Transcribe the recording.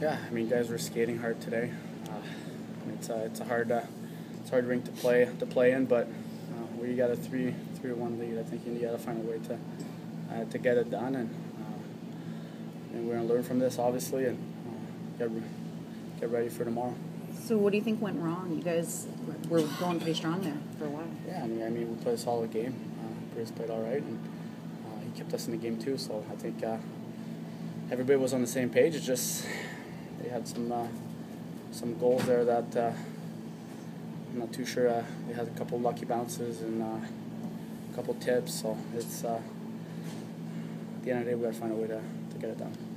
Yeah, I mean, guys were skating hard today. Uh, it's a it's a hard uh, it's a hard rink to play to play in, but uh, we got a three three one lead. I think you got to find a way to uh, to get it done, and uh, and we're gonna learn from this obviously, and uh, get get ready for tomorrow. So what do you think went wrong? You guys were going pretty strong there for a while. Yeah, I mean, I mean we played a solid game. Uh, Bruce played all right, and uh, he kept us in the game too. So I think uh, everybody was on the same page. It's just they had some uh, some goals there that uh, I'm not too sure. Uh, they had a couple lucky bounces and uh, a couple tips. So it's uh, at the end of the day we got to find a way to, to get it done.